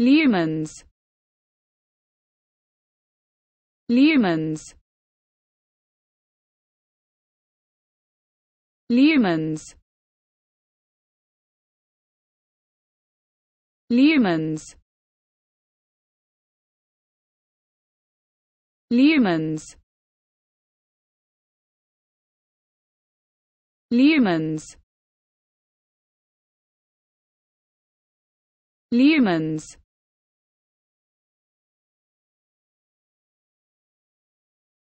lumens lumens lumens lumens lumens lumens lumens